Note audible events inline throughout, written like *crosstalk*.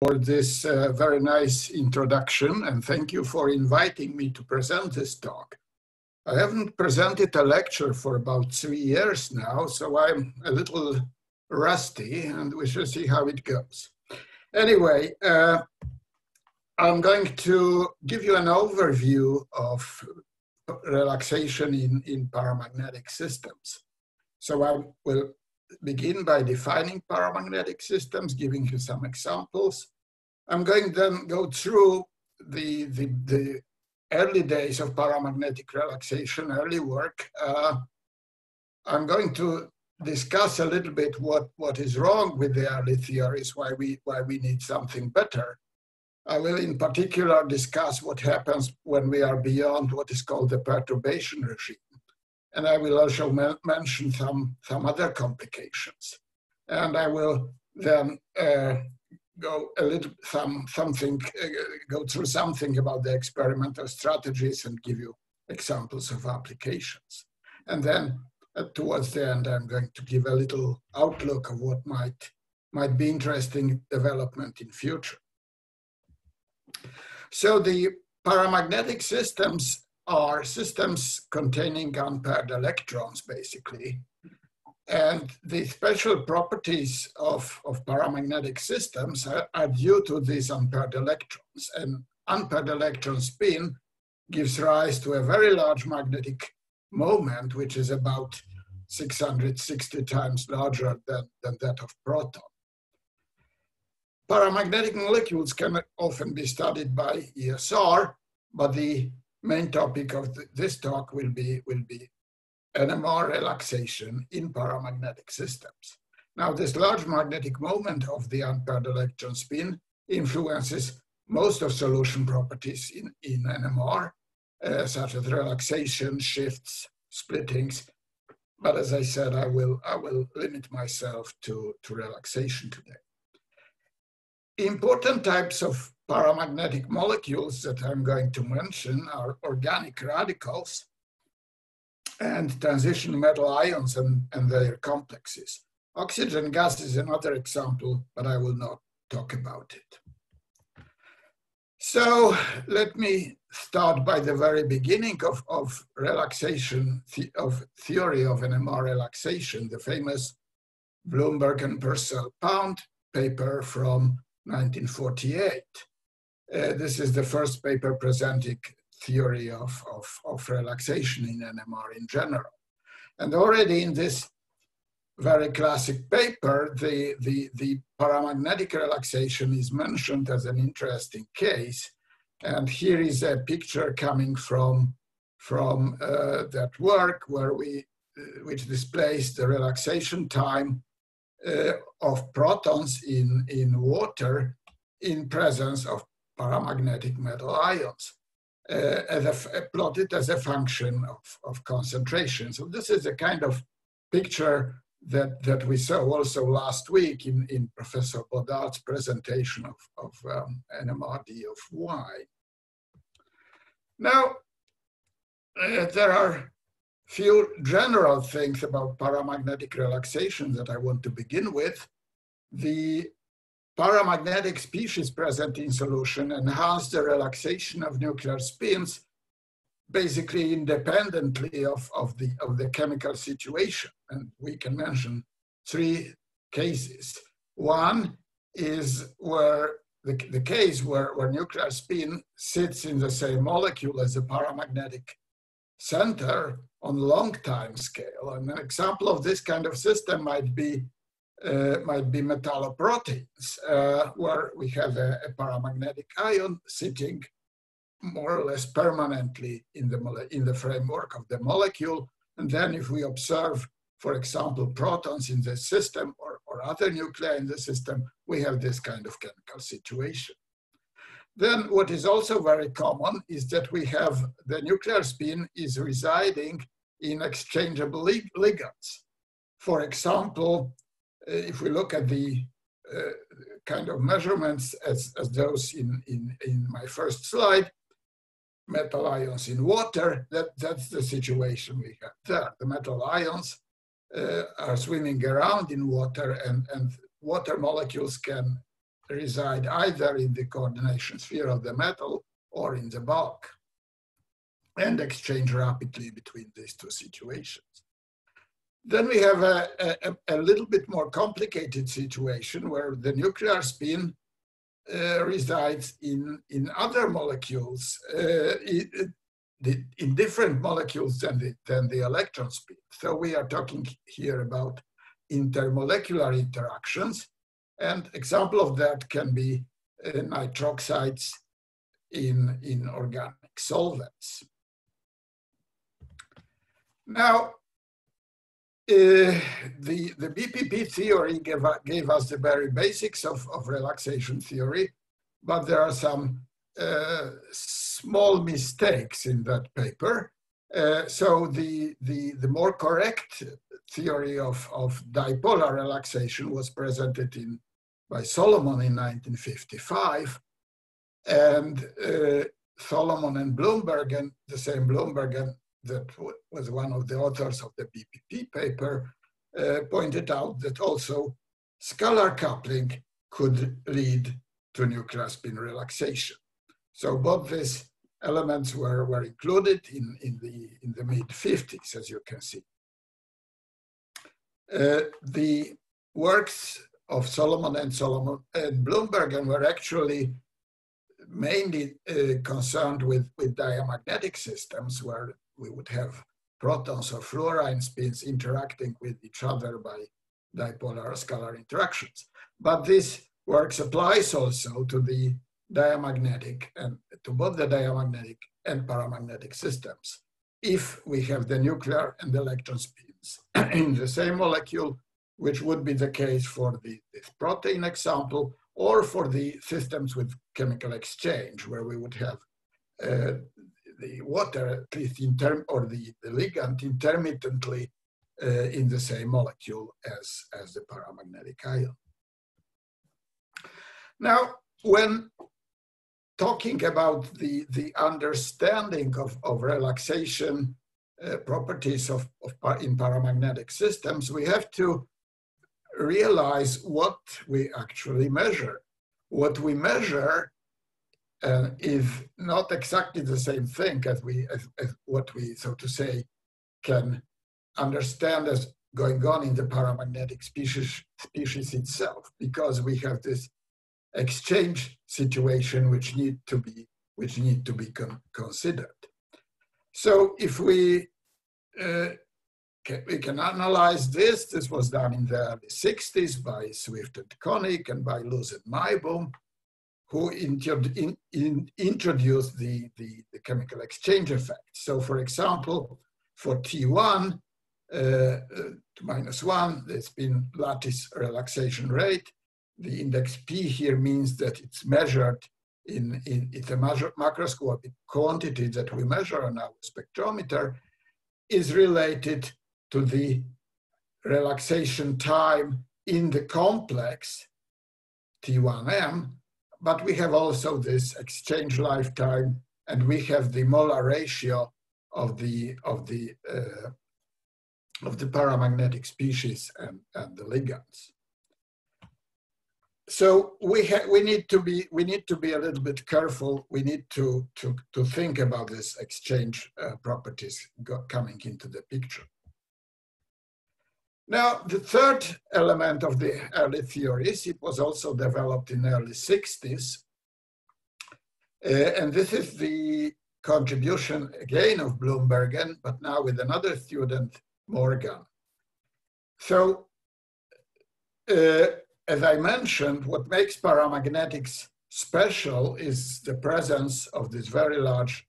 for this uh, very nice introduction and thank you for inviting me to present this talk. I haven't presented a lecture for about three years now, so I'm a little rusty and we shall see how it goes. Anyway, uh, I'm going to give you an overview of relaxation in, in paramagnetic systems. So I will begin by defining paramagnetic systems, giving you some examples. I'm going to then go through the, the, the early days of paramagnetic relaxation, early work. Uh, I'm going to discuss a little bit what, what is wrong with the early theories, why we, why we need something better. I will in particular discuss what happens when we are beyond what is called the perturbation regime. And I will also mention some, some other complications. And I will then uh, go a little some something uh, go through something about the experimental strategies and give you examples of applications. And then uh, towards the end, I'm going to give a little outlook of what might might be interesting development in future. So the paramagnetic systems are systems containing unpaired electrons, basically. And the special properties of, of paramagnetic systems are, are due to these unpaired electrons. And unpaired electron spin gives rise to a very large magnetic moment, which is about 660 times larger than, than that of proton. Paramagnetic molecules can often be studied by ESR, but the main topic of the, this talk will be, will be NMR relaxation in paramagnetic systems. Now, this large magnetic moment of the unpaired electron spin influences most of solution properties in, in NMR, uh, such as relaxation, shifts, splittings. But as I said, I will, I will limit myself to, to relaxation today. Important types of paramagnetic molecules that I'm going to mention are organic radicals and transition metal ions and, and their complexes. Oxygen gas is another example, but I will not talk about it. So let me start by the very beginning of, of relaxation, of theory of NMR relaxation, the famous Bloembergen and Purcell Pound paper from 1948. Uh, this is the first paper presenting theory of, of, of relaxation in NMR in general. And already in this very classic paper, the, the, the paramagnetic relaxation is mentioned as an interesting case. And here is a picture coming from, from uh, that work where we, uh, which displays the relaxation time uh, of protons in, in water in presence of paramagnetic metal ions uh, as a, plotted as a function of, of concentration. So this is a kind of picture that, that we saw also last week in, in Professor Bodard's presentation of, of um, NMRD of Y. Now, uh, there are few general things about paramagnetic relaxation that I want to begin with. The paramagnetic species present in solution enhance the relaxation of nuclear spins basically independently of, of, the, of the chemical situation. And we can mention three cases. One is where the, the case where, where nuclear spin sits in the same molecule as the paramagnetic center on long time scale. And an example of this kind of system might be uh, might be metalloproteins, uh, where we have a, a, paramagnetic ion sitting more or less permanently in the, in the framework of the molecule. And then if we observe, for example, protons in the system or, or other nuclei in the system, we have this kind of chemical situation. Then what is also very common is that we have the nuclear spin is residing in exchangeable lig ligands. For example, uh, if we look at the uh, kind of measurements as, as those in, in, in my first slide, metal ions in water, that, that's the situation we have there. The metal ions uh, are swimming around in water and, and water molecules can reside either in the coordination sphere of the metal or in the bulk and exchange rapidly between these two situations. Then we have a, a, a little bit more complicated situation where the nuclear spin uh, resides in, in other molecules, uh, in different molecules than the, than the electron spin. So we are talking here about intermolecular interactions. And example of that can be uh, nitroxides in, in organic solvents. Now, uh, the, the BPP theory gave, gave us the very basics of, of relaxation theory, but there are some uh, small mistakes in that paper. Uh, so the, the, the more correct theory of, of dipolar relaxation was presented in, by Solomon in 1955. And uh, Solomon and Bloembergen, the same Bloembergen that was one of the authors of the BPP paper, uh, pointed out that also scalar coupling could lead to nuclear spin relaxation. So both these elements were, were included in, in the, in the mid 50s, as you can see. Uh, the works of Solomon and Solomon and Bloembergen were actually mainly uh, concerned with, with diamagnetic systems where we would have protons or fluorine spins interacting with each other by dipolar scalar interactions. But this work applies also to the diamagnetic and to both the diamagnetic and paramagnetic systems. If we have the nuclear and the electron spins *clears throat* in the same molecule, which would be the case for the this protein example, or for the systems with chemical exchange, where we would have uh, the water, at least in term, or the, the ligand intermittently uh, in the same molecule as, as the paramagnetic ion. Now, when talking about the, the understanding of, of relaxation uh, properties of, of in paramagnetic systems, we have to realize what we actually measure. What we measure uh, is not exactly the same thing as we as, as what we so to say can understand as going on in the paramagnetic species species itself because we have this exchange situation which need to be which need to be con considered so if we uh, can, we can analyze this this was done in the early 60s by swift and Connick and by luz and Meiboom who in, in, introduced the, the, the, chemical exchange effect. So for example, for T1 uh, uh, to minus one, there's been lattice relaxation rate. The index P here means that it's measured in, in it's a measure, macroscopic quantity that we measure on our spectrometer is related to the relaxation time in the complex T1M but we have also this exchange lifetime, and we have the molar ratio of the of the uh, of the paramagnetic species and, and the ligands. So we we need to be we need to be a little bit careful. We need to to to think about this exchange uh, properties coming into the picture. Now, the third element of the early theories, it was also developed in the early 60s. Uh, and this is the contribution again of Bloembergen, but now with another student, Morgan. So, uh, as I mentioned, what makes paramagnetics special is the presence of this very large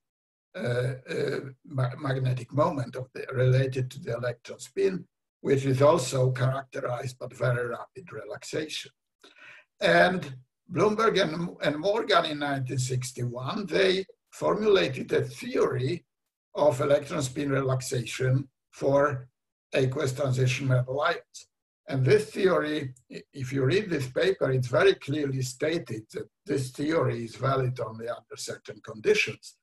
uh, uh magnetic moment of the, related to the electron spin which is also characterized by very rapid relaxation. And Bloembergen and, and Morgan in 1961, they formulated a theory of electron spin relaxation for aqueous transition metal ions. And this theory, if you read this paper, it's very clearly stated that this theory is valid only under certain conditions,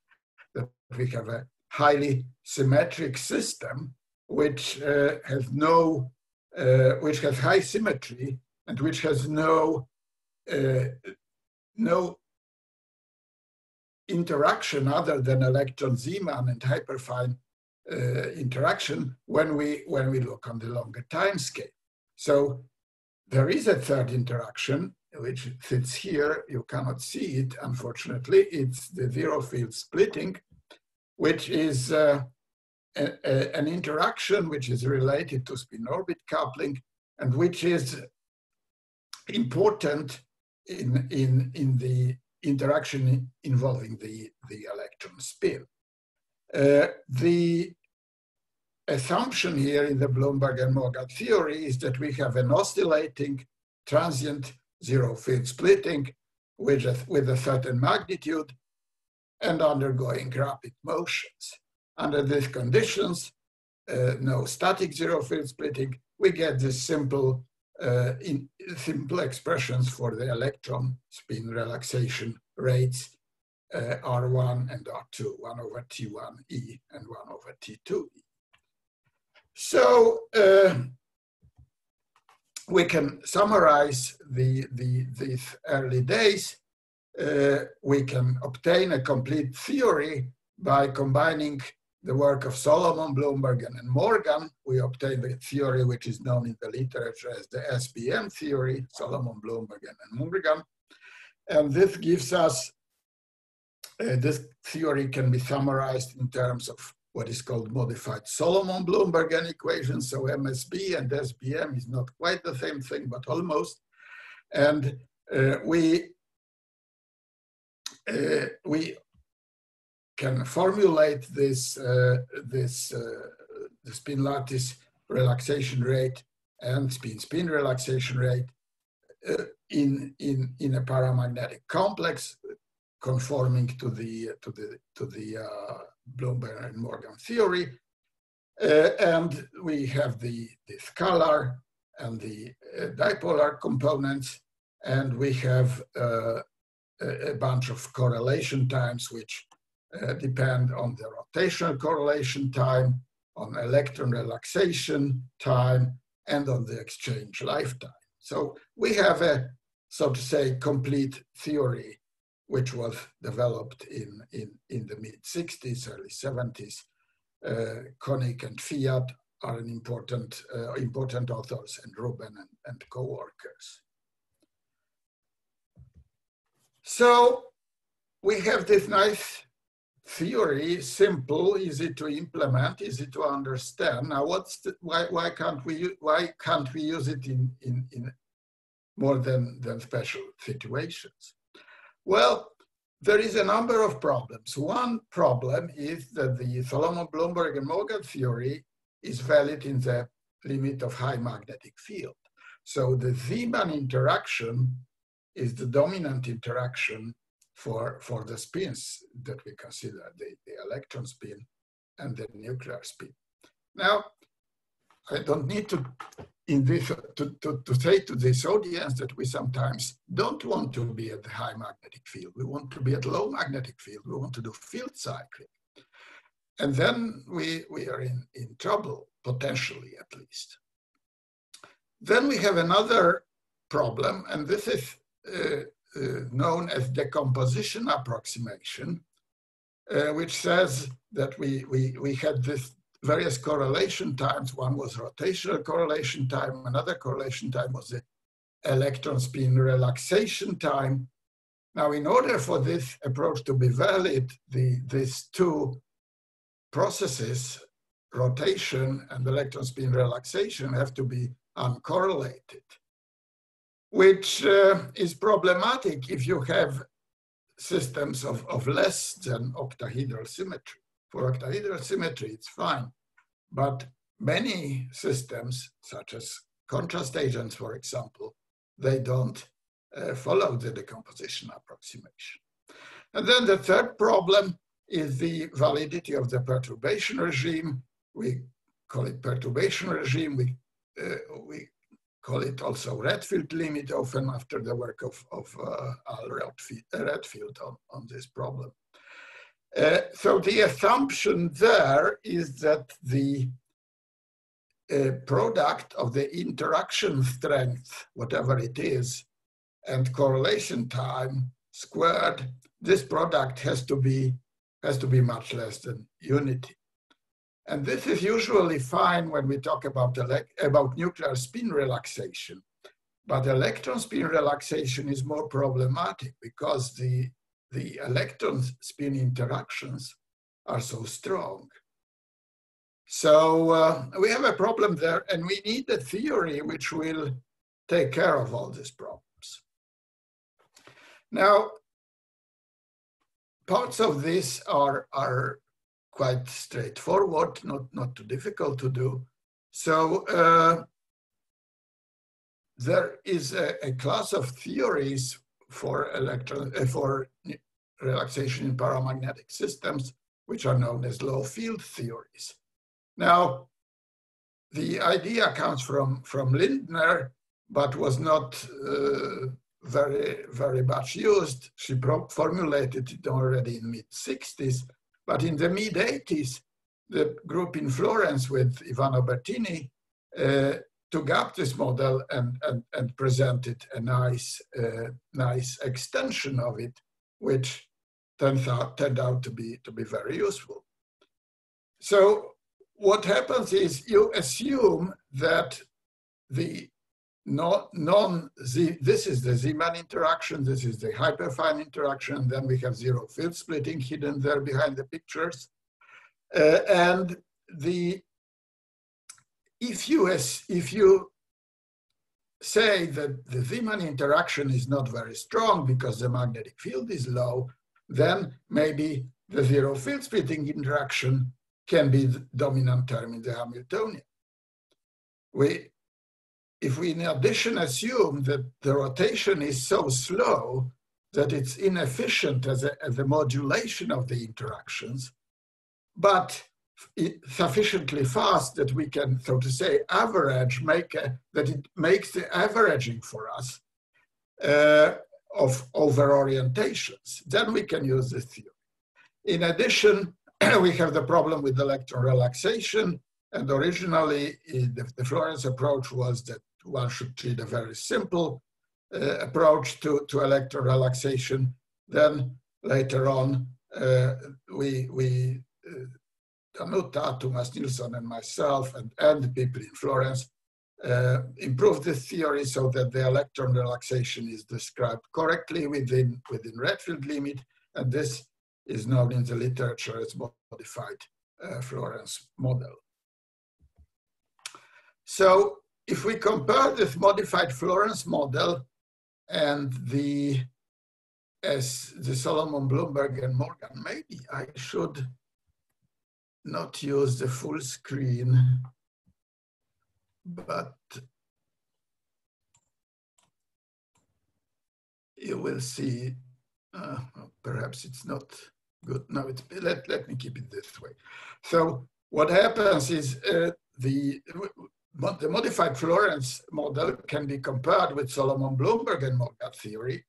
that we have a highly symmetric system which uh, has no, uh, which has high symmetry and which has no uh, no interaction other than electron Zeeman and hyperfine uh, interaction when we when we look on the longer time scale. So there is a third interaction which sits here. You cannot see it, unfortunately. It's the zero field splitting, which is uh, a, a, an interaction which is related to spin orbit coupling and which is important in, in, in the interaction involving the, the electron spin. Uh, the assumption here in the Bloembergen and Morgan theory is that we have an oscillating transient zero field splitting with a, with a certain magnitude and undergoing rapid motions. Under these conditions, uh, no static zero field splitting, we get this simple uh, in simple expressions for the electron spin relaxation rates uh, R1 and R2, 1 over T1E and 1 over T2E. So uh, we can summarize the, the, these early days. Uh, we can obtain a complete theory by combining the work of Solomon, Bloembergen, and Morgan, we obtain the theory which is known in the literature as the SBM theory, Solomon, Bloembergen, and Morgan. And this gives us, uh, this theory can be summarized in terms of what is called modified Solomon-Bloembergen equation. So MSB and SBM is not quite the same thing, but almost. And uh, we, uh, we can formulate this, uh, this uh, the spin lattice relaxation rate and spin-spin relaxation rate uh, in, in, in a paramagnetic complex conforming to the, to the, to the uh, Bloembergen and Morgan theory. Uh, and we have the, the scalar and the uh, dipolar components, and we have a, a bunch of correlation times which uh, depend on the rotational correlation time, on electron relaxation time, and on the exchange lifetime. So we have a, so to say, complete theory which was developed in, in, in the mid 60s, early 70s. Uh, Koenig and Fiat are an important, uh, important authors and Reuben and, and co-workers. So we have this nice theory, simple, easy to implement, easy to understand. Now, what's the, why, why can't we why can't we use it in, in, in more than, than special situations? Well, there is a number of problems. One problem is that the Solomon, Bloembergen, and Morgan theory is valid in the limit of high magnetic field. So the Zeeman interaction is the dominant interaction for, for the spins that we consider, the, the electron spin and the nuclear spin. Now, I don't need to, in this, to, to, to say to this audience that we sometimes don't want to be at the high magnetic field. We want to be at low magnetic field. We want to do field cycling. And then we, we are in, in trouble, potentially at least. Then we have another problem, and this is uh, uh, known as decomposition approximation, uh, which says that we, we, we had this various correlation times. One was rotational correlation time, another correlation time was the electron spin relaxation time. Now, in order for this approach to be valid, the, these two processes, rotation and electron spin relaxation, have to be uncorrelated which uh, is problematic if you have systems of, of less than octahedral symmetry. For octahedral symmetry, it's fine. But many systems, such as contrast agents, for example, they don't uh, follow the decomposition approximation. And then the third problem is the validity of the perturbation regime. We call it perturbation regime. We, uh, we call it also Redfield limit, often after the work of, of uh, Al Redfield on, on this problem. Uh, so the assumption there is that the uh, product of the interaction strength, whatever it is, and correlation time squared, this product has to be has to be much less than unity. And this is usually fine when we talk about, about nuclear spin relaxation. But electron spin relaxation is more problematic because the, the electron spin interactions are so strong. So uh, we have a problem there, and we need a theory which will take care of all these problems. Now, parts of this are, are quite straightforward, not, not too difficult to do. So uh, there is a, a, class of theories for electron uh, for relaxation in paramagnetic systems, which are known as low field theories. Now, the idea comes from, from Lindner, but was not uh, very, very much used. She formulated it already in mid 60s, but in the mid 80s, the group in Florence with Ivano Bertini uh, took up this model and, and, and presented a nice, uh, nice extension of it, which turned out, turned out to, be, to be very useful. So what happens is you assume that the non, non Z, this is the Zeeman interaction, this is the hyperfine interaction, then we have zero field splitting hidden there behind the pictures. Uh, and the if you if you say that the Zeeman interaction is not very strong because the magnetic field is low, then maybe the zero field splitting interaction can be the dominant term in the Hamiltonian. We if we in addition assume that the rotation is so slow that it's inefficient as a, as a modulation of the interactions, but sufficiently fast that we can, so to say, average, make a, that it makes the averaging for us uh, of over orientations. Then we can use this theory. In addition, *clears throat* we have the problem with electron relaxation. And originally, the, the Florence approach was that one should treat a very simple uh, approach to, to electron relaxation. Then later on, uh, we, we uh, Danuta, Thomas Nilsson, and myself, and, and the people in Florence, uh, improved the theory so that the electron relaxation is described correctly within, within Redfield limit, and this is known in the literature as modified uh, Florence model. So if we compare this modified Florence model and the as the Solomon Bloembergen and Morgan, maybe I should not use the full screen, but you will see, uh, perhaps it's not good. No, let, let me keep it this way. So what happens is uh, the the modified Florence model can be compared with Solomon Bloembergen and Morgan theory.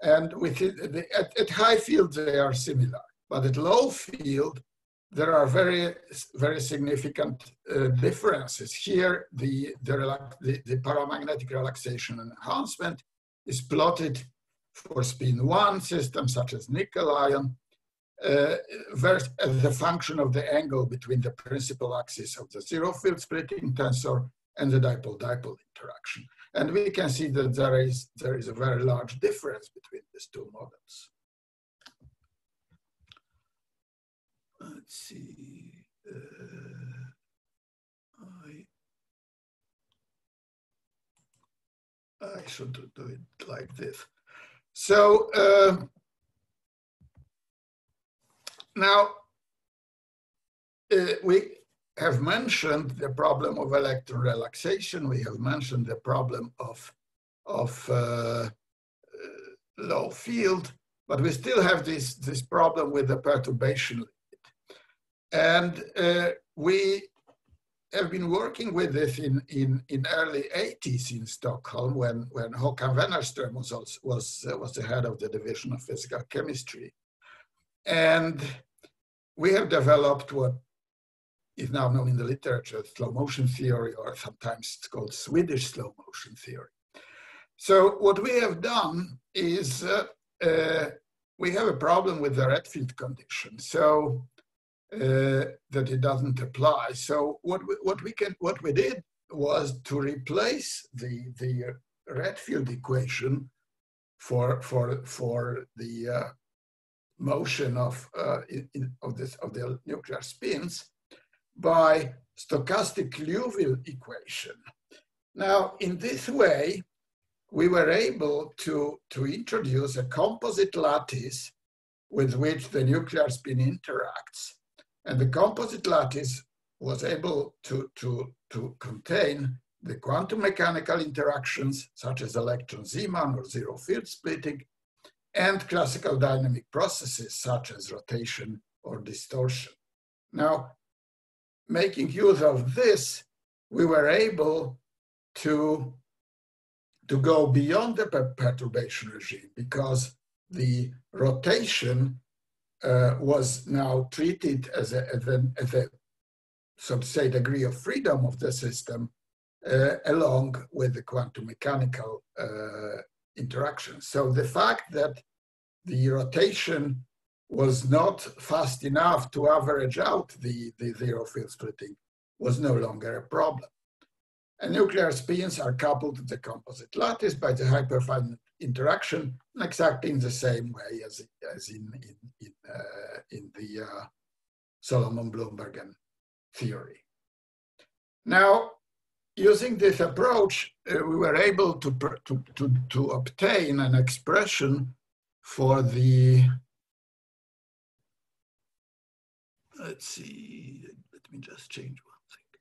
And with it, the, at, at high fields, they are similar. But at low field, there are very, very significant uh, differences. Here, the, the, the, the, paramagnetic relaxation enhancement is plotted for spin one systems such as nickel ion, uh, as the function of the angle between the principal axis of the zero field splitting tensor and the dipole-dipole interaction. And we can see that there is, there is a very large difference between these two models. Let's see. Uh, I, I should do it like this. So, uh, now, uh, we have mentioned the problem of electron relaxation. We have mentioned the problem of, of uh, uh, low field, but we still have this, this problem with the perturbation. And uh, we have been working with this in, in, in early 80s in Stockholm when, when Håkan Wennerström was, also, was, uh, was the head of the Division of Physical Chemistry. And we have developed what is now known in the literature as slow motion theory, or sometimes it's called Swedish slow motion theory. So what we have done is uh, uh, we have a problem with the Redfield condition, so uh, that it doesn't apply. So what we, what we can what we did was to replace the the Redfield equation for for for the uh, motion of uh, in, of this of the nuclear spins by stochastic Liouville equation. Now, in this way, we were able to, to introduce a composite lattice with which the nuclear spin interacts. And the composite lattice was able to, to, to contain the quantum mechanical interactions such as electron Zeeman or zero field splitting and classical dynamic processes such as rotation or distortion. Now, making use of this, we were able to, to go beyond the perturbation regime because the rotation uh, was now treated as a, as a, as a, so to say, degree of freedom of the system uh, along with the quantum mechanical uh, interaction. So the fact that the rotation was not fast enough to average out the, the zero field splitting was no longer a problem. And nuclear spins are coupled to the composite lattice by the hyperfine interaction exactly in the same way as, as in, in, in, uh, in the uh, Solomon-Bloembergen theory. Now, using this approach, uh, we were able to, to, to, to obtain an expression for the, let's see, let me just change one thing.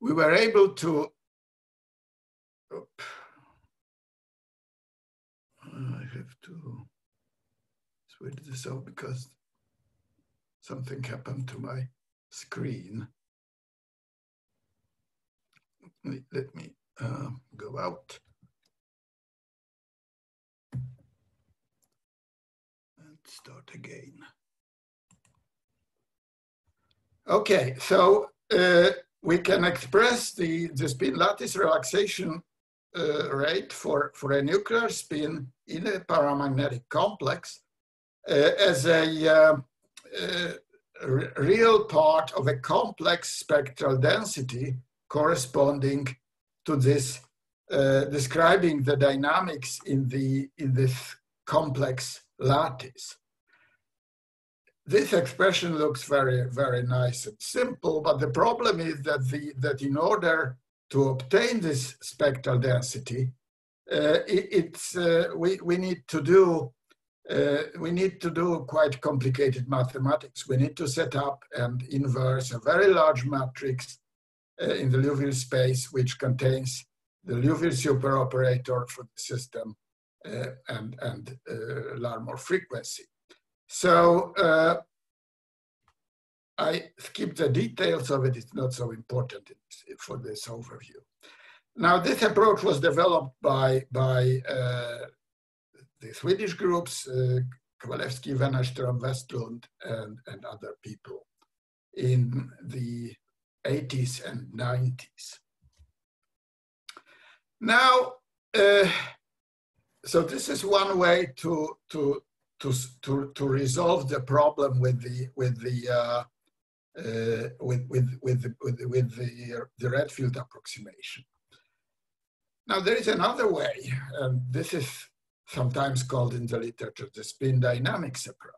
We were able to, oops, I have to switch this off because something happened to my screen. Let me uh, go out. start again. Okay, so uh, we can express the, the spin lattice relaxation uh, rate for, for a nuclear spin in a paramagnetic complex uh, as a uh, uh, real part of a complex spectral density corresponding to this, uh, describing the dynamics in, the, in this complex lattice. This expression looks very, very nice and simple, but the problem is that, the, that in order to obtain this spectral density, uh, it, it's, uh, we, we need to do uh, we need to do quite complicated mathematics. We need to set up and inverse a very large matrix uh, in the Liouville space, which contains the Liouville superoperator for the system uh, and, and uh, Larmor frequency. So I skip the details of it, it's not so important for this overview. Now, this approach was developed by, by uh, the Swedish groups, uh, Kowalewski, Wennerström, Westlund, and, and other people in the 80s and 90s. Now, uh, so this is one way to to to to, to resolve the problem with the with the uh, uh, with with with the, with, with the, the Redfield approximation. Now there is another way, and this is sometimes called in the literature the spin dynamics approach.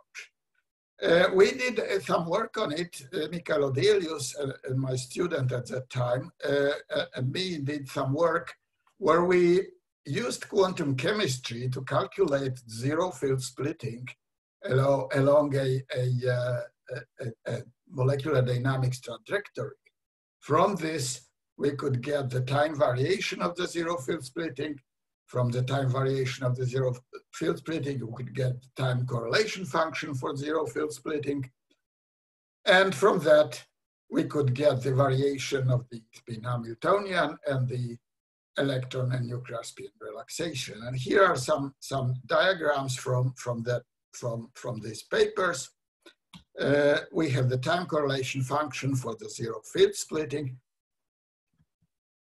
Uh, we did uh, some work on it, uh, Mikael Odelius and, and, my student at that time, uh, uh, and me did some work where we used quantum chemistry to calculate zero field splitting along, along a, a, uh, a, a, molecular dynamics trajectory. From this, we could get the time variation of the zero field splitting. From the time variation of the zero field splitting, we could get the time correlation function for zero field splitting. And from that, we could get the variation of the spin Hamiltonian and the electron and nuclear spin relaxation. And here are some, some diagrams from, from, that, from, from these papers. Uh, we have the time correlation function for the zero field splitting.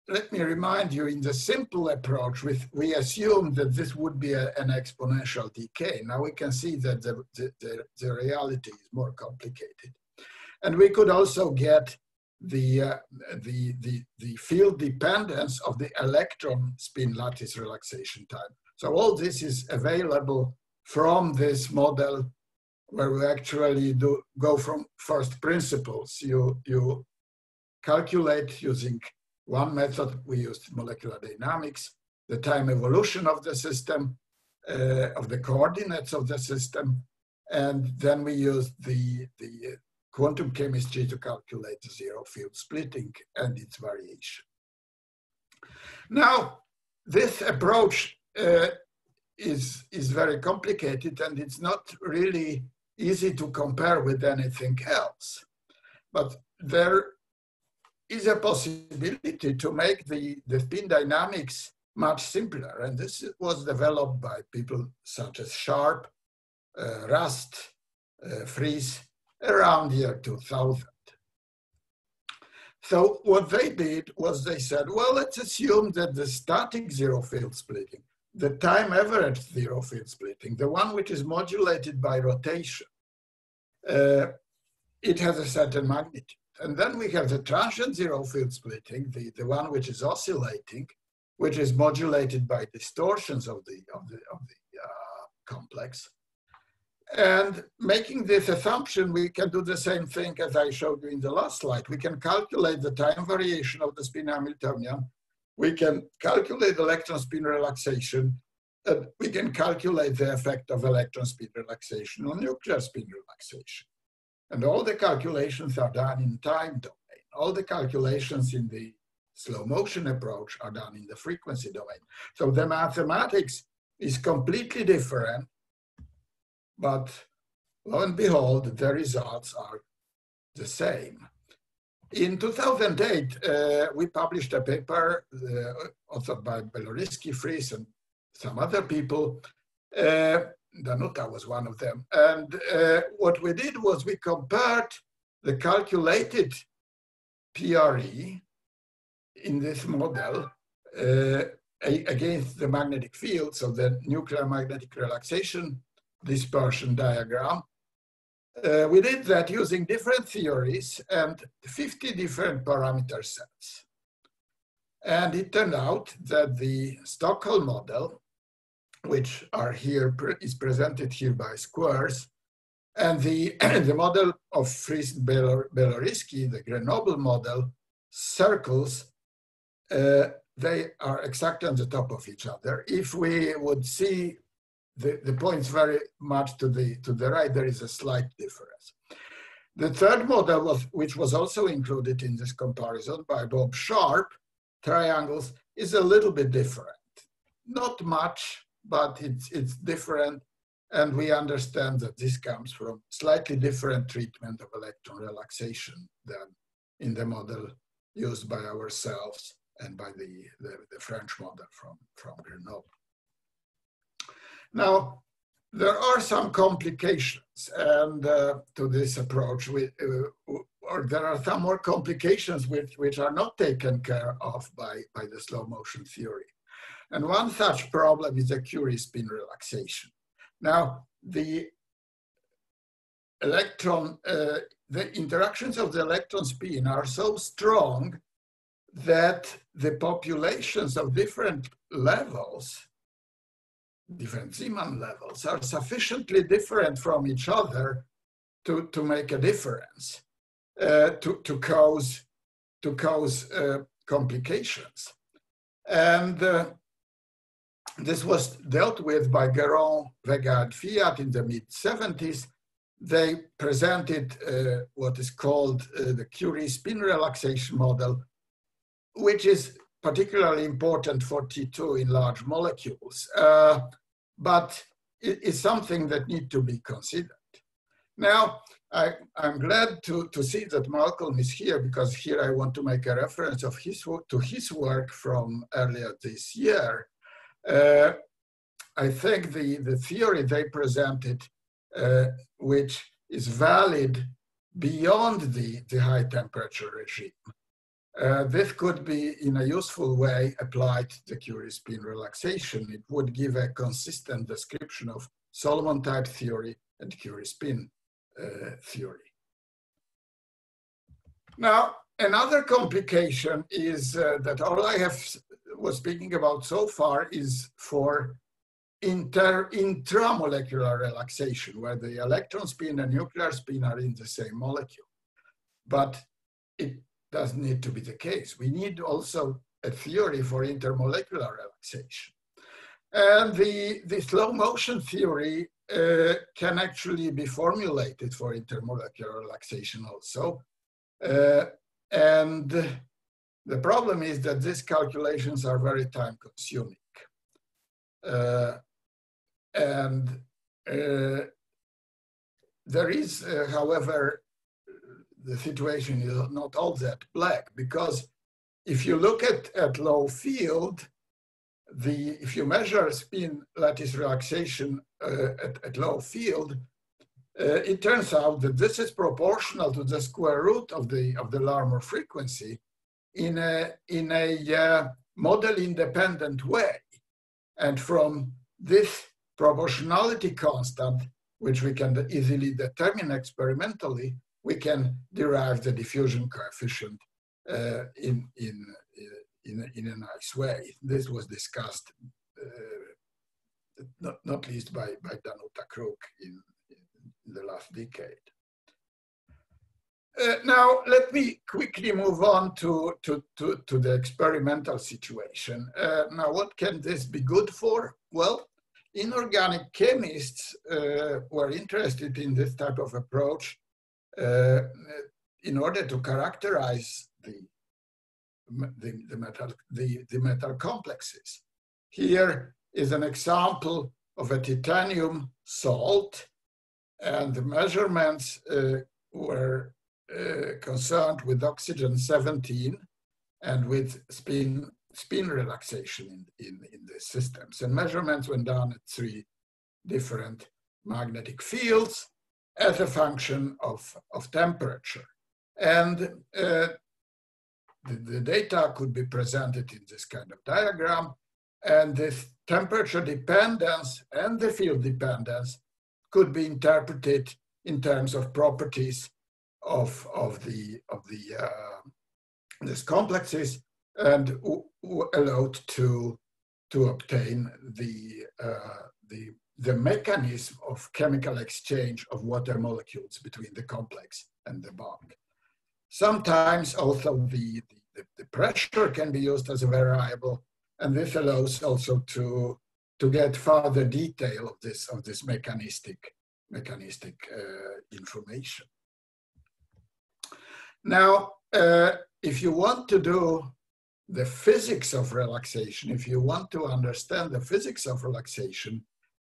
let me remind you, in the simple approach, with, we assume that this would be a, an exponential decay. Now we can see that the, the, the, the, reality is more complicated. And we could also get the, uh, the, the, the field dependence of the electron spin lattice relaxation time. So all this is available from this model where we actually do go from first principles. You, you calculate using one method, we used molecular dynamics, the time evolution of the system, uh, of the coordinates of the system, and then we used the, the quantum chemistry to calculate the zero field splitting and its variation. Now, this approach uh, is, is very complicated and it's not really easy to compare with anything else. But there is a possibility to make the, the spin dynamics much simpler. And this was developed by people such as Sharp, uh, Rast, uh, around year 2000. So what they did was they said, well, let's assume that the static zero field splitting, the time average zero field splitting, the one which is modulated by rotation, uh, it has a certain magnitude. And then we have the transient zero field splitting, the, the one which is oscillating, which is modulated by distortions of the, of the, of the uh, complex. And making this assumption, we can do the same thing as I showed you in the last slide. We can calculate the time variation of the spin Hamiltonian. We can calculate electron spin relaxation. And we can calculate the effect of electron spin relaxation on nuclear spin relaxation. And all the calculations are done in time domain. All the calculations in the slow motion approach are done in the frequency domain. So the mathematics is completely different, but lo and behold, the results are the same. In 2008, uh, we published a paper uh, authored by Belorizky, Fries, and some other people, uh, Danuta was one of them. And uh, what we did was we compared the calculated PRE in this model uh, against the magnetic field, so the nuclear magnetic relaxation dispersion diagram. Uh, we did that using different theories and 50 different parameter sets. And it turned out that the Stockholm model which are here, is presented here by squares. And the, *clears throat* the model of Fries Belorizky, the Grenoble model, circles, uh, they are exactly on the top of each other. If we would see the, the points very much to the, to the right, there is a slight difference. The third model, was, which was also included in this comparison by Bob Sharp, triangles, is a little bit different. Not much, but it's, it's different. And we understand that this comes from slightly different treatment of electron relaxation than in the model used by ourselves and by the, the, the French model from, from Grenoble. Now, there are some complications and uh, to this approach, we, uh, or there are some more complications which, which are not taken care of by, by the slow motion theory. And one such problem is the Curie spin relaxation. Now, the electron, uh, the interactions of the electron spin are so strong that the populations of different levels, different Zeeman levels, are sufficiently different from each other to, to make a difference, uh, to, to cause, to cause uh, complications. And uh, this was dealt with by Guéron, Vega, and Fiat in the mid 70s. They presented uh, what is called uh, the Curie spin relaxation model, which is particularly important for T2 in large molecules, uh, but it is something that need to be considered. Now, I, am glad to, to see that Malcolm is here because here I want to make a reference of his to his work from earlier this year. Uh, I think the, the theory they presented, uh, which is valid beyond the, the high temperature regime, uh, this could be in a useful way applied to Curie spin relaxation. It would give a consistent description of Solomon type theory and Curie spin uh, theory. Now, another complication is uh, that all I have was speaking about so far is for inter, intramolecular relaxation, where the electron spin and nuclear spin are in the same molecule. But it doesn't need to be the case. We need also a theory for intermolecular relaxation. And the, the slow motion theory uh, can actually be formulated for intermolecular relaxation also. Uh, and the problem is that these calculations are very time consuming. Uh, and uh, there is, uh, however, the situation is not all that black because if you look at, at low field, the if you measure spin lattice relaxation uh, at, at low field, uh, it turns out that this is proportional to the square root of the of the Larmor frequency in a in a uh, model independent way, and from this proportionality constant, which we can easily determine experimentally, we can derive the diffusion coefficient uh, in, in, uh, in, in, a nice way. This was discussed uh, not, not least by, by Danuta Kruk in, in the last decade. Uh, now, let me quickly move on to, to, to, to the experimental situation. Uh, now, what can this be good for? Well, inorganic chemists uh, were interested in this type of approach uh, in order to characterize the, the, the, metal, the, the metal complexes. Here is an example of a titanium salt, and the measurements uh, were uh, concerned with oxygen 17 and with spin spin relaxation in, in, in the systems. And measurements were done at three different magnetic fields as a function of, of temperature. And uh, the, the, data could be presented in this kind of diagram. And this temperature dependence and the field dependence could be interpreted in terms of properties of, of the, of the uh, these complexes and allowed to to obtain the uh, the the mechanism of chemical exchange of water molecules between the complex and the bond. Sometimes also the, the, the, pressure can be used as a variable, and this allows also to, to get further detail of this, of this mechanistic, mechanistic uh, information. Now, uh, if you want to do the physics of relaxation, if you want to understand the physics of relaxation,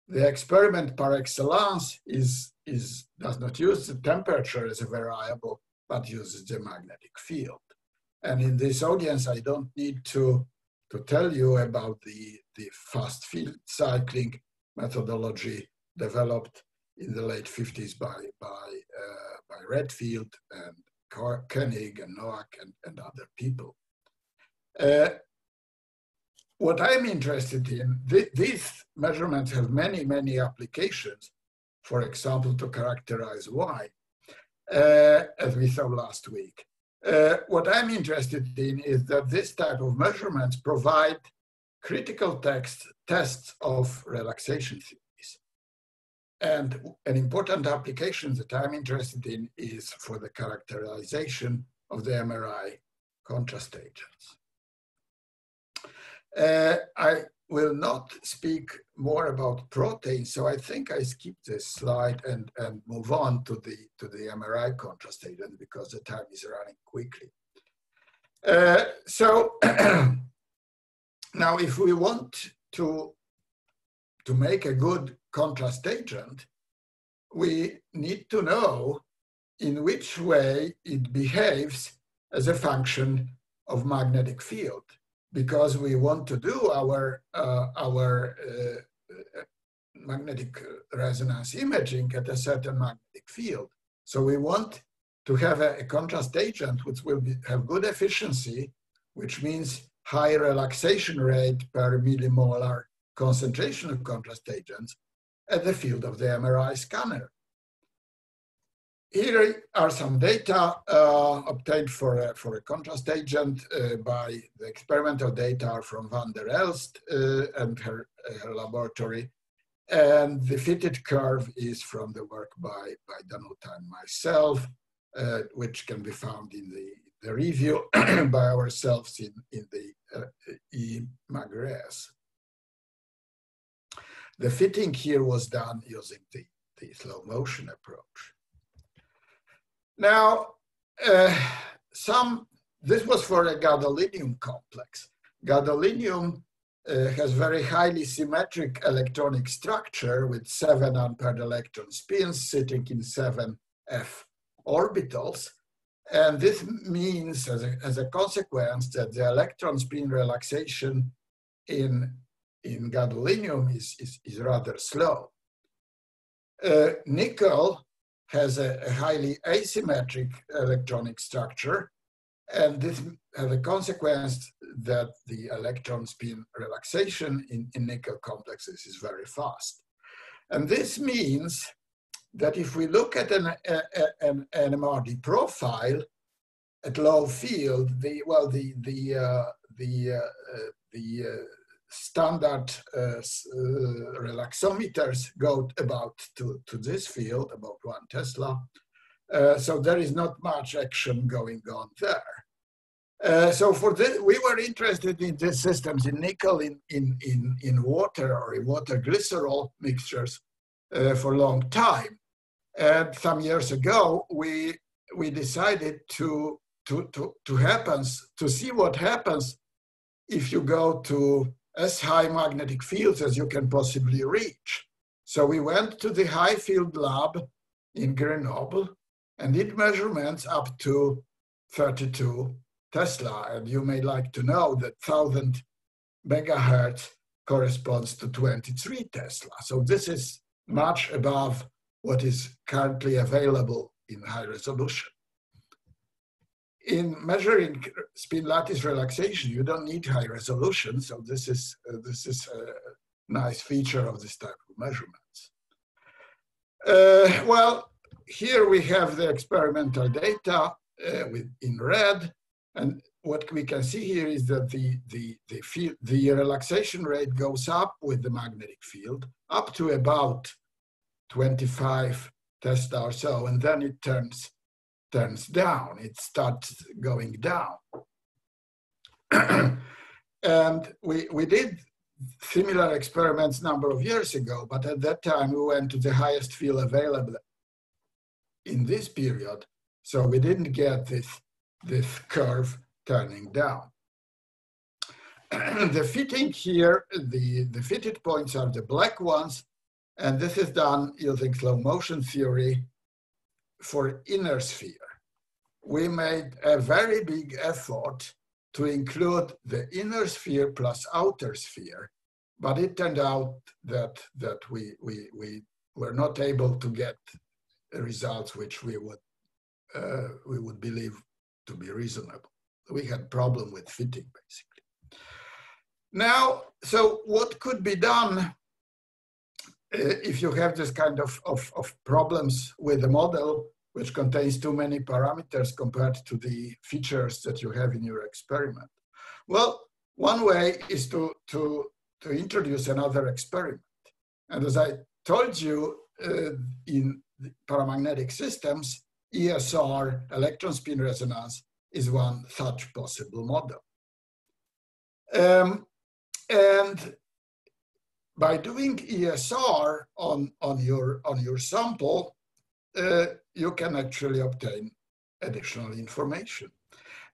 the experiment par excellence is, is, does not use the temperature as a variable, but uses the magnetic field. And in this audience, I don't need to, to tell you about the, the fast field cycling methodology developed in the late 50s by, by, uh, by Redfield and Koenig and Noack and, and other people. Uh, what I'm interested in, th these measurements have many, many applications, for example, to characterize why, uh, as we saw last week. Uh, what I'm interested in is that this type of measurements provide critical text, tests of relaxation theories. And an important application that I'm interested in is for the characterization of the MRI contrast agents. Uh, I will not speak more about proteins, so I think I skip this slide and, and move on to the, to the MRI contrast agent because the time is running quickly. Uh, so *clears throat* now if we want to, to make a good contrast agent, we need to know in which way it behaves as a function of magnetic field because we want to do our, uh, our uh, magnetic resonance imaging at a certain magnetic field. So we want to have a, a contrast agent which will be, have good efficiency, which means high relaxation rate per millimolar concentration of contrast agents at the field of the MRI scanner. Here are some data uh, obtained for a, for a contrast agent uh, by the experimental data from Vander Elst uh, and her, her laboratory. And the fitted curve is from the work by, by Danuta and myself, uh, which can be found in the, the review *clears throat* by ourselves in, in the uh, eMagRes. The fitting here was done using the, the slow motion approach. Now, uh, some, this was for a gadolinium complex. Gadolinium uh, has very highly symmetric electronic structure with seven unpaired electron spins sitting in seven f orbitals. And this means, as a, as a consequence, that the electron spin relaxation in, in gadolinium is, is, is rather slow. Uh, nickel has a, a, highly asymmetric electronic structure, and this has a consequence that the electron spin relaxation in, in nickel complexes is very fast. And this means that if we look at an, a, an, an MRD profile at low field, the well, the the uh, the uh, the uh, standard uh, uh, relaxometers go about to, to this field, about one Tesla. Uh, so there is not much action going on there. Uh, so for this, we were interested in these systems in nickel in, in, in, in water or in water glycerol mixtures uh, for a long time. And some years ago, we, we decided to, to, to, to happens, to see what happens if you go to as high magnetic fields as you can possibly reach. So we went to the high field lab in Grenoble and did measurements up to 32 Tesla. And you may like to know that 1000 megahertz corresponds to 23 Tesla. So this is much above what is currently available in high resolution in measuring spin lattice relaxation, you don't need high resolution. So this is, uh, this is a nice feature of this type of measurements. Uh, well, here we have the experimental data uh, with, in red. And what we can see here is that the, the, the, field, the relaxation rate goes up with the magnetic field up to about 25 Tesla or so, and then it turns turns down, it starts going down. *clears throat* and we, we did similar experiments number of years ago, but at that time we went to the highest field available in this period. So we didn't get this, this curve turning down. *clears throat* the fitting here, the, the fitted points are the black ones, and this is done using slow motion theory for inner sphere we made a very big effort to include the inner sphere plus outer sphere, but it turned out that, that we, we, we were not able to get results which we would, uh, we would believe to be reasonable. We had problem with fitting, basically. Now, so what could be done if you have this kind of, of, of problems with the model which contains too many parameters compared to the features that you have in your experiment? Well, one way is to, to, to introduce another experiment. And as I told you, uh, in paramagnetic systems, ESR, electron spin resonance, is one such possible model. Um, and by doing ESR on, on, your, on your sample, uh, you can actually obtain additional information.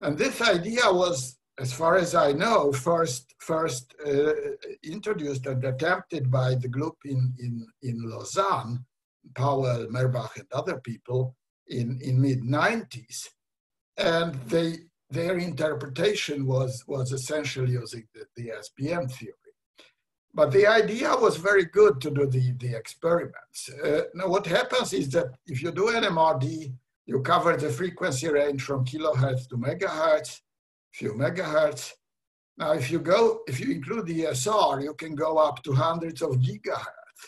And this idea was, as far as I know, first, first uh, introduced and attempted by the group in, in, in Lausanne, Powell, Merbach, and other people in, in mid-90s. And they, their interpretation was, was essentially using the, the SBM theory. But the idea was very good to do the, the experiments. Uh, now what happens is that if you do an MRD You cover the frequency range from kilohertz to megahertz, few megahertz. Now, if you go, if you include the ESR, you can go up to hundreds of gigahertz.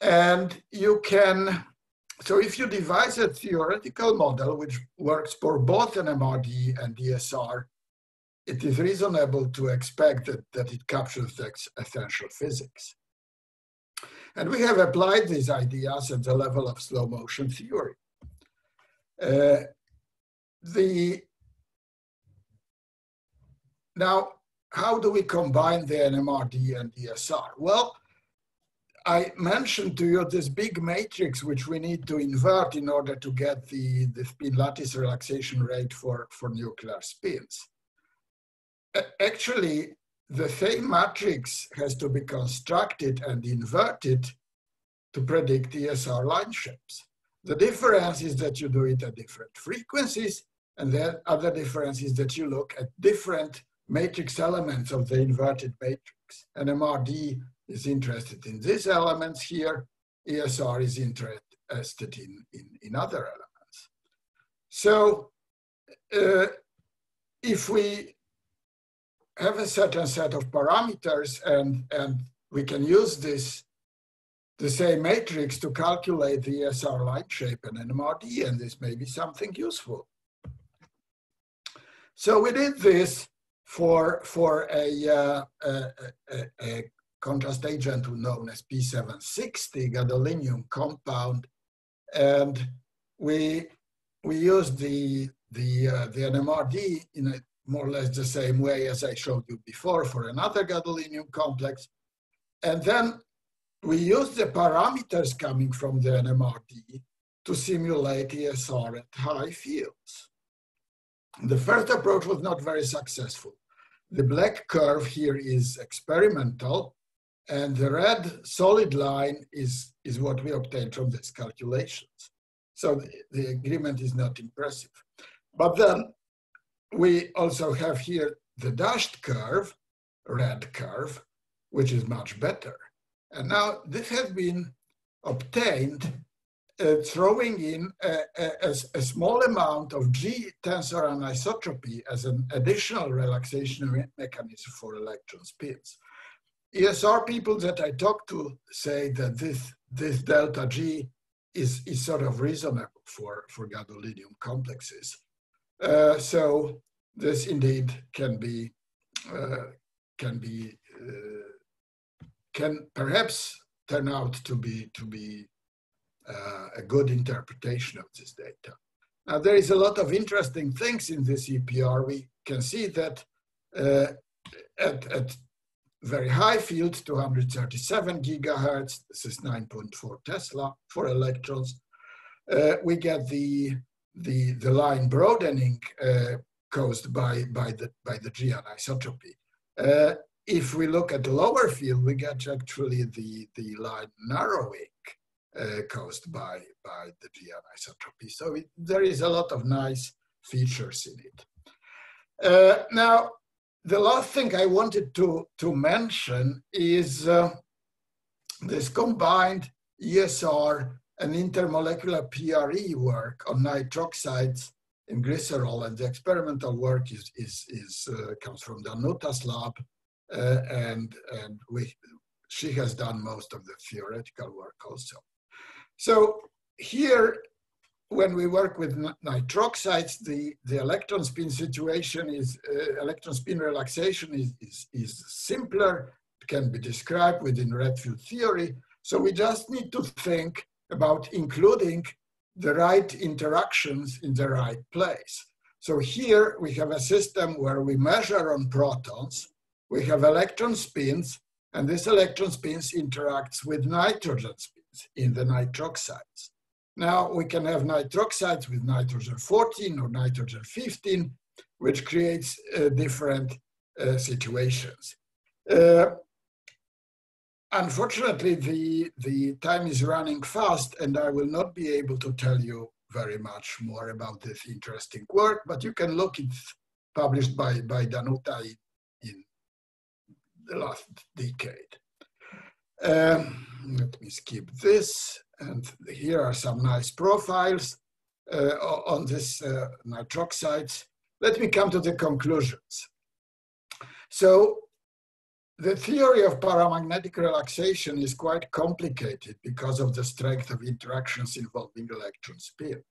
And you can, so if you devise a theoretical model which works for both an MRD and ESR, it is reasonable to expect that, that it captures the essential physics. And we have applied these ideas at the level of slow motion theory. Uh, the now, how do we combine the NMRD and ESR? Well, I mentioned to you this big matrix which we need to invert in order to get the, the spin lattice relaxation rate for, for nuclear spins. Actually, the same matrix has to be constructed and inverted to predict ESR line shapes. The difference is that you do it at different frequencies, and the other difference is that you look at different matrix elements of the inverted matrix. NMRD is interested in these elements here, ESR is interested in, in, in other elements. So uh, if we have a certain set of parameters and, and we can use this the same matrix to calculate the ESR line shape and NMRD, and this may be something useful. So we did this for, for a, uh, a, a, a, contrast agent known as P760 gadolinium compound, and we we used the the uh, the NMRD in a more or less the same way as I showed you before for another gadolinium complex, and then we use the parameters coming from the NMRD to simulate ESR at high fields. The first approach was not very successful. The black curve here is experimental, and the red solid line is, is what we obtained from these calculations. So the, the agreement is not impressive. But then we also have here the dashed curve, red curve, which is much better. And now this has been obtained uh, throwing in a, a, a, small amount of G tensor anisotropy as an additional relaxation mechanism for electron spins. ESR people that I talk to say that this, this delta G is, is sort of reasonable for, for gadolinium complexes. Uh, so this indeed can be, uh, can be uh, can perhaps turn out to be, to be uh, a good interpretation of this data. Now, there is a lot of interesting things in this EPR. We can see that uh, at, at very high field, 237 gigahertz, this is 9.4 Tesla for electrons, uh, we get the, the, the line broadening uh, caused by, by, the, by the G anisotropy. Uh, if we look at the lower field, we get actually the, the line narrowing uh, caused by, by the G anisotropy. So it, there is a lot of nice features in it. Uh, now, the last thing I wanted to, to mention is uh, this combined ESR and intermolecular PRE work on nitroxides in glycerol, and the experimental work is, is, is uh, comes from Danuta's lab uh, and and we she has done most of the theoretical work also. So here, when we work with nitroxides, the, the electron spin situation is, uh, electron spin relaxation is, is, is simpler, can be described within Redfield theory. So we just need to think about including the right interactions in the right place. So here we have a system where we measure on protons we have electron spins, and this electron spins interacts with nitrogen spins in the nitroxides. Now we can have nitroxides with nitrogen 14 or nitrogen 15, which creates uh, different uh, situations. Uh, unfortunately, the, the time is running fast and I will not be able to tell you very much more about this interesting work, but you can look, it's published by, by Danuta in the last decade. Um, let me skip this. And here are some nice profiles. uh, on this uh, nitroxides. Let me come to the conclusions. So the theory of paramagnetic relaxation is quite complicated because of the strength of interactions involving electron spin.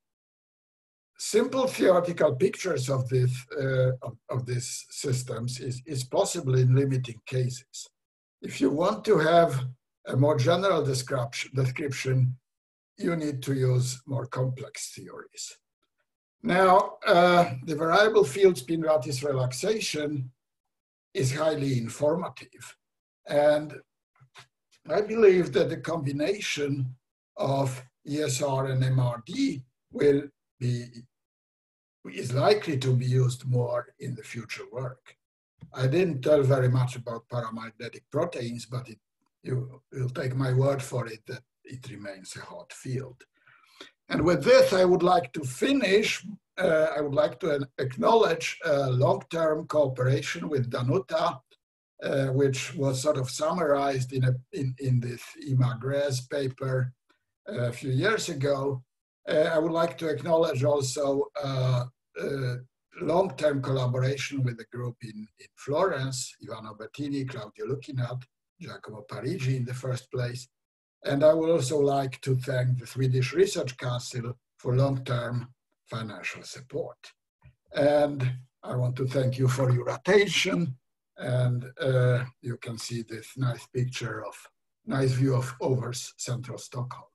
Simple theoretical pictures of this uh, of, of these systems is, is possible in limiting cases. If you want to have a more general description, description you need to use more complex theories. Now, uh, the variable field spin lattice relaxation is highly informative. And I believe that the combination of ESR and MRD will be, is likely to be used more in the future work. I didn't tell very much about paramagnetic proteins, but it, you will take my word for it that it remains a hot field. And with this, I would like to finish. Uh, I would like to acknowledge long-term cooperation with Danuta, uh, which was sort of summarized in, a, in, in this eMagRes paper uh, a few years ago. Uh, I would like to acknowledge also uh, uh, long-term collaboration with the group in, in Florence, Ivano Bertini, Claudio Luchinat, Giacomo Parigi in the first place, and I would also like to thank the Swedish Research Council for long-term financial support. And I want to thank you for your attention. And uh, you can see this nice picture of, nice view of Overs, central Stockholm.